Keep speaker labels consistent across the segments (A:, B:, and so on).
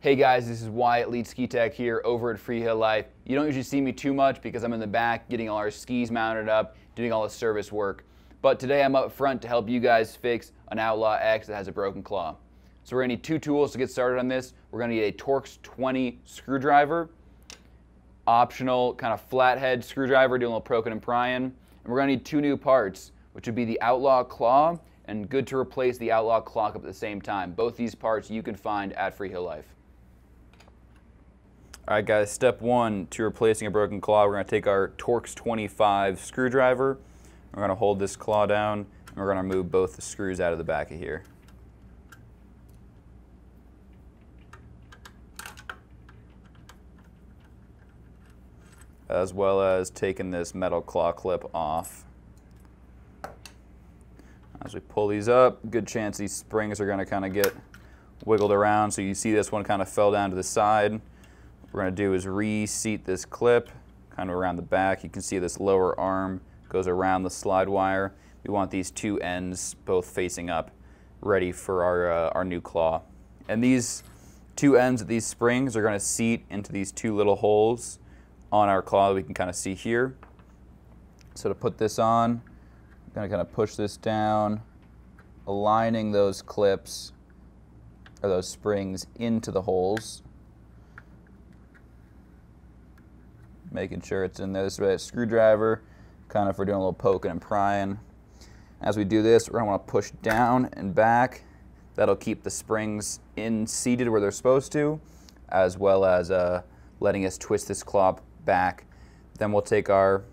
A: Hey guys, this is Wyatt Lead Ski Tech here over at Freeheel Life. You don't usually see me too much because I'm in the back getting all our skis mounted up, doing all the service work. But today I'm up front to help you guys fix an Outlaw X that has a broken claw. So we're gonna need two tools to get started on this. We're gonna need a Torx 20 screwdriver, optional kind of flathead screwdriver doing a little proking and prying. And we're gonna need two new parts, which would be the Outlaw Claw and good to replace the Outlaw Clock up at the same time. Both these parts you can find at Freeheel Life. All right guys, step one to replacing a broken claw, we're gonna take our Torx 25 screwdriver, we're gonna hold this claw down, and we're gonna move both the screws out of the back of here. As well as taking this metal claw clip off. As we pull these up, good chance these springs are gonna kinda get wiggled around. So you see this one kind of fell down to the side we're going to do is reseat this clip kind of around the back. You can see this lower arm goes around the slide wire. We want these two ends both facing up, ready for our, uh, our new claw. And these two ends of these springs are going to seat into these two little holes on our claw that we can kind of see here. So to put this on, I'm going to kind of push this down, aligning those clips or those springs into the holes. Making sure it's in there. This is a screwdriver, kind of for doing a little poking and prying. As we do this, we're gonna wanna push down and back. That'll keep the springs in seated where they're supposed to, as well as uh, letting us twist this claw back. Then we'll take our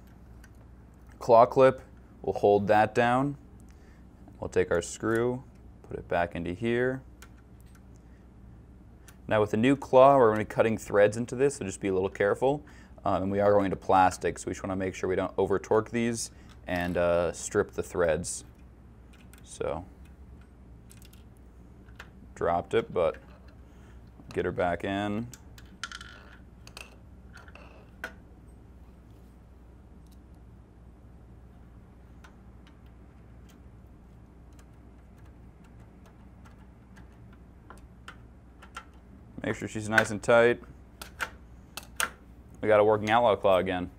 A: claw clip, we'll hold that down. We'll take our screw, put it back into here. Now with the new claw, we're to be cutting threads into this, so just be a little careful. Um, and we are going to plastic, so we just want to make sure we don't over torque these and uh, strip the threads. So, dropped it, but get her back in. Make sure she's nice and tight we got a working outlaw claw again.